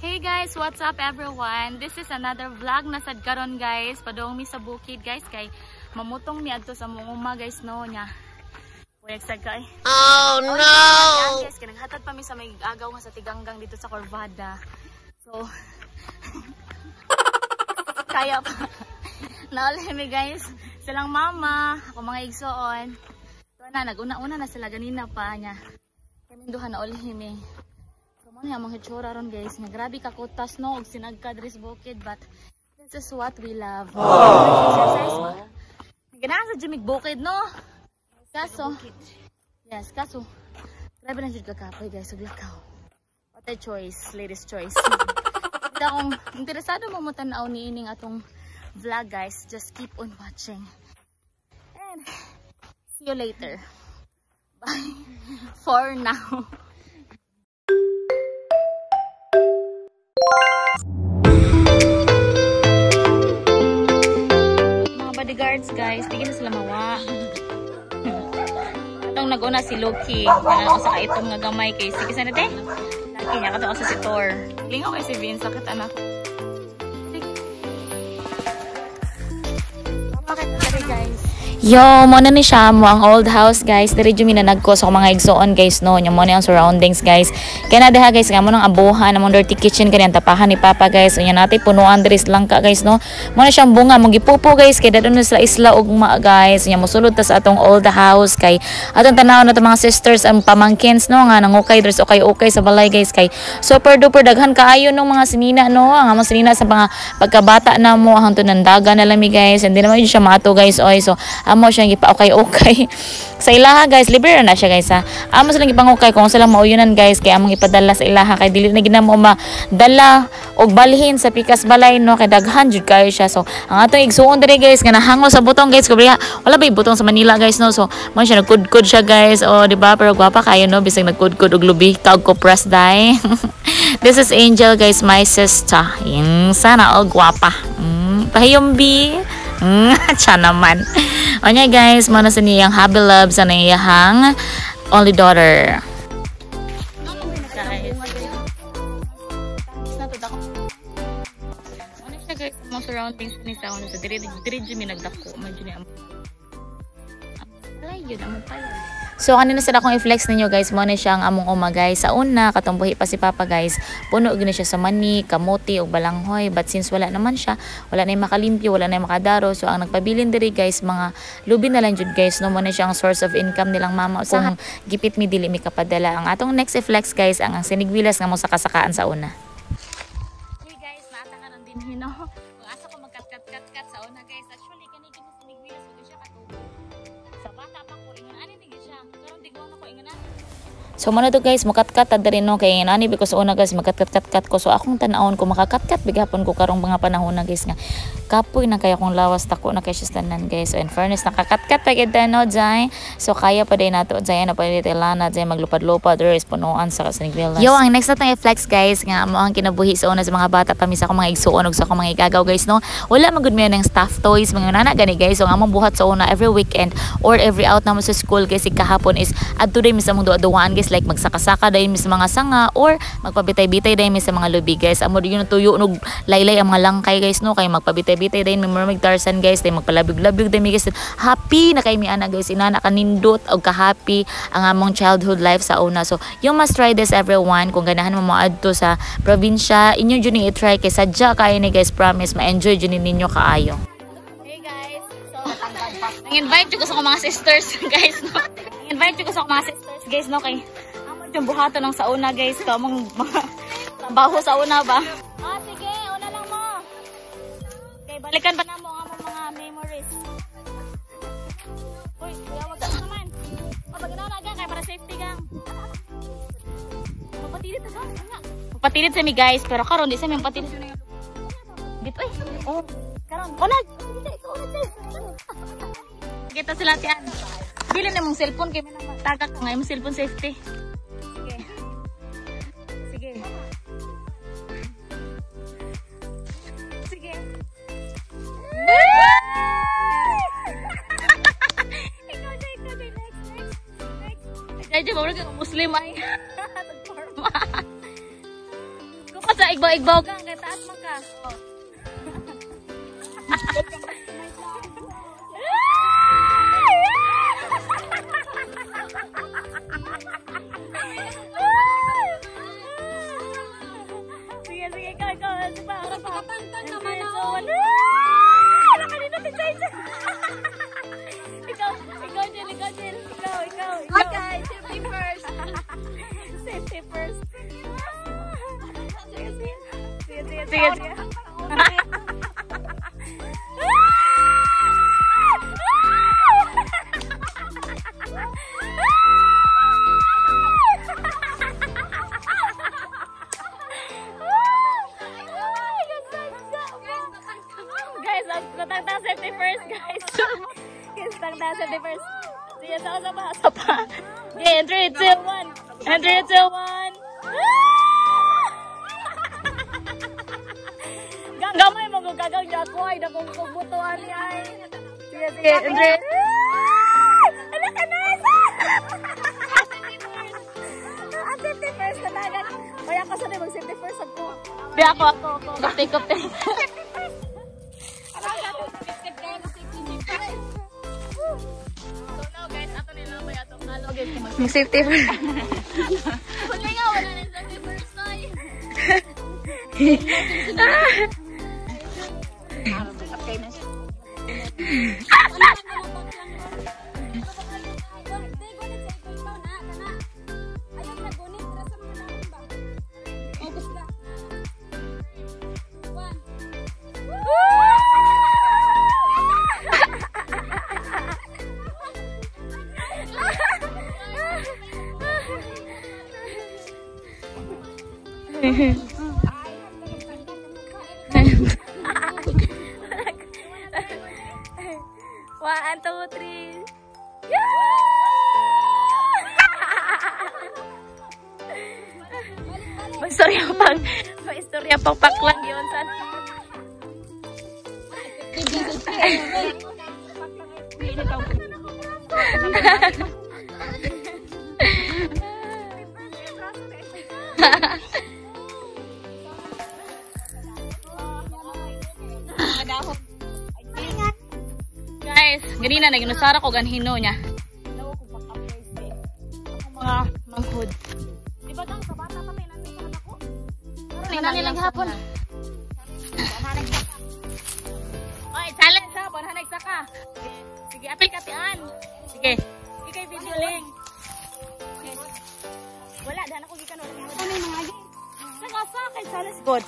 Hey guys, what's up everyone? This is another vlog na sad karon guys. Padong mi sa bukid guys kay mamutong mi adto sa munguma guys no nya. Puyag sad kay. Oh no. no! Guys, kinaghatag pa mi sa may agaw nga sa Tiganggang dito sa Corvada. So kaya pa. Nauli mi guys. Silang mama, ako mga igsoon. So na naguna-una na sila ganina pa nya. Kami duha na uli mi. Mo ni among hitsura ron guys, nga grabe ka kutas no og sinagka dres bukid but this is what we love. Exercise ba? Ganahan sa jimig bukid no. Kaso Yes, kaso grabe na jud ka kapoy guys ug lakaw. What a choice, latest choice. Kita kung interesado mo mo tan-aw ni ining atong vlog guys, just keep on watching. And see you later. Bye. For now. Bodyguards guys, di na sila mawa. Atong naguna si Loki. Kaya ako sa kaitong nga gamay kay sige sana te. Lagi niya kato sa si Thor. Lingaw kay si Vince sakit anak. Bakit guys? Yo, mo na ni siya mo ang old house guys. Diri jud mi na nagko sa mga igsoon guys no. Nya mo ang surroundings guys. Kaya na diha guys nga mo nang abuhan namon dirty kitchen kani ang tapahan ni Papa guys. Unya natin punuan diri lang ka guys no. Mo na siyang bunga mo gipupo guys kay dadon sila isla ugma guys. Unya mosulod ta sa atong old house kay atong tanaw na mga sisters ang pamangkins no nga nangukay dres okay okay sa balay guys kay super duper daghan kaayo nung mga sinina no. Ang mga sinina sa mga pagkabata na mo hangtod nandaga na lami guys. Hindi naman siya maato guys oy. So amo siya gipa okay okay sa ilaha guys libre na siya guys ha? Amo silang gipangukay kung sila mauyunan guys kay among ipadala sa ilaha. Kay dili na ginamo madala og balhin sa pikas balay no? Kay daghan jud kayo siya. So ang atong igsuon diri guys nga nahango sa butong guys kubriha wala ba butong sa Manila guys no? So mo siya nagkudkod siya guys. O di ba? Pero gwapa kayo no? Bisag nagkudkod og lubi kaog kopras dai this is Angel guys my sister. Yung sana all gwapa. Mm, pahiyombi Mm, naman. O niya guys, mana sa niyang hubby love sa niyang only daughter. Guys. Guys, mga surroundings ni sa ano sa dire jud mi nagdako, ni am. Ay, yun among pala. So kanina sa akong i-flex ninyo guys, mo na siya ang among uma guys. Sa una, katong buhi pa si Papa guys, puno gina siya sa mani, kamuti ug balanghoy. But since wala naman siya, wala na yung makalimpyo, wala na yung makadaro. So ang nagpabilin diri guys, mga lubi na lang jud guys, no mo na siya ang source of income nilang mama. Kung gipit mi dili mi kapadala. Ang atong next i-flex guys, ang, ang sinigwilas nga mo sa kasakaan sa una. Hey guys, naata ka ng dinhin So muna to guys, makatkat ta diri no kay nani because una guys makatkat-kat ko. So akong tan-awon ko makakatkat bigapon ko karong mga panahon na guys nga kapoy na kaya kong lawas tako na kay siya tanan guys. So in fairness nakakatkat pa gid no jay. So kaya pa din nato jay na pa din lana jay maglupad-lupad or is punuan sa kasinigwilas. Yo, ang next natong i-flex guys nga mo ang kinabuhi sa una sa mga bata pa mi sa akong mga igsuon ug sa akong mga igagaw guys no. Wala man gud mi ng staff toys mga nana gani guys. So ang among buhat sa una every weekend or every out na mo sa school guys kahapon is adto day mi sa mong duwa-duwaan guys like magsakasaka day mi sa mga sanga or magpabitay-bitay day mi sa mga lubi guys. Amo yun tuyo nog laylay ang mga langkay guys no kay magpabitay-bitay day mi murmig Tarzan guys day magpalabig-labig day guys. Happy na kay mi ana guys inana kanindot og ka-happy ang among childhood life sa una. So you must try this everyone kung ganahan mo moadto sa probinsya inyo jud ni i-try kay sadya kayo ni guys promise ma-enjoy jud ninyo kaayo. Hey guys, so nang-invite ko sa mga sisters guys no. Nang-invite ko sa mga sisters guys no kay amo yung buhato ng sauna guys ka mong mga trabaho sa una ba. Balikan pa namo ang among mga memories. Uy, kuya wag ka naman. Pag na gang kay para safety gang. Magpatilit na nga. Magpatilit sa mi guys, pero karon di sa mi magpatilit. Bit oy. Oh, karon. Unag. Kita sila tiyan. Bilin na mong cellphone kay may tagak ka ngayon cellphone safety. Muslim ay. Nagporma. Kung ka sa igbaw, igbaw ka. Kaya taas mo ka. Sige, sige, sige. sige. Guys, natagta safety first, guys. Guys, natagta safety first. Sige, sa sa pa, sa pa. Okay, 3, 2, 1. 3, 2, 1. Gamay mo kung gagaw niya ako ay nakong kubutuan niya ay. Sige, sige, Andre. Ano ka na? Ah, safety first na tagan. Kaya ka sa mag safety first ako. Di ako, ako, ako. Kapte, kapte. Kung Mag safety first. Huli nga, wala na sa first time. One, May istorya pang, may istorya pang paklang yun. San? Guys, ganina na ginusara ko ganhino niya. Tingnan nilang hapon. Oy, challenge ha, bon hanay saka. Sige, apil ka tian. Sige. Sige kay video link. Wala dan ako gikan. Ano yung mga Nagasa kay challenge good.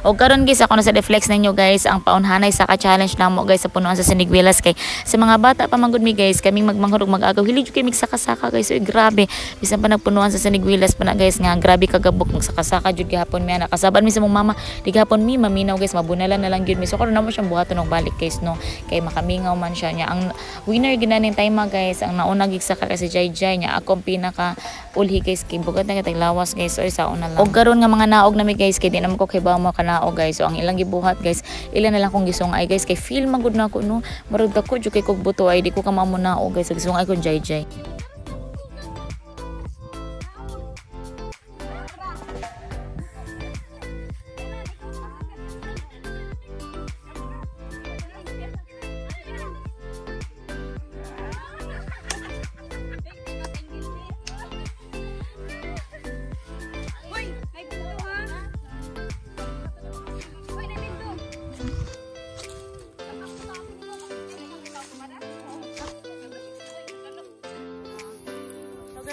O karon guys ako na sa deflex ninyo guys ang paunhanay sa ka-challenge namo guys sa punuan sa Sinigwilas kay sa mga bata pa man gud mi guys kaming magmanghurog mag-agaw hilig jud kay migsaka-saka guys. Uy, grabe. Bisan pa nagpunuan sa Sinigwilas pa na guys nga grabe kagabok magsaka-saka jud gihapon mi ana kasaban mi sa mong mama di gihapon mi maminaw guys mabunalan na lang gyud mi. So karon namo siyang buhaton og balik guys no? Kay makamingaw man siya nya ang winner ginaning time guys ang nauna gigsaka kay si Jai Jai nya akong pinaka ulhi guys kay bugad na kitag lawas guys. So isa una lang. Og karon nga mga naog na mi guys kay di naman ko kay ba mo kanao guys. So ang ilang gibuhat guys ilan na lang kong gisungay guys. Kay feel magud na ako no? Murag dako jud kay kog buto ay di ko ka mamunao guys. So gisungay ko Jai Jai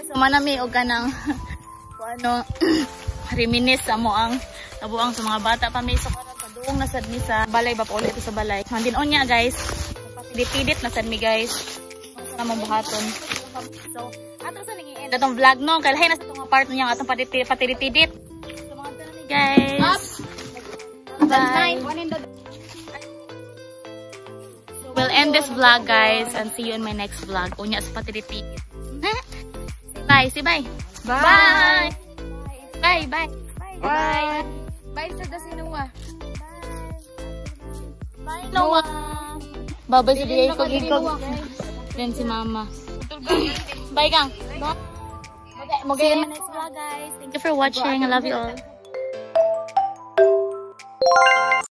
so manami og kanang kung ano reminis sa mo ang nabuang sa mga bata pa may so karon paduong na sad mi sa balay ba pa ulit ko sa balay. Handin on niya guys. Pidit-pidit na sad mi guys. Sa mong buhaton. So, ato sa ning end atong vlog no kay lahi na sa itong part niya atong patidit-tidit. So mga guys. Bye. So we'll end this vlog guys and see you in my next vlog. Unya sa patidit-tidit. Bye. Say bye. Bye. Bye. Bye. Bye. Bye. Bye. Bye sa Dasinunga. Bye. Bye. Noa. Babay sa bigay ko gigog. Yan si Mama. Bye gang. Okay, See you next vlog guys. Thank you for watching. I love you all.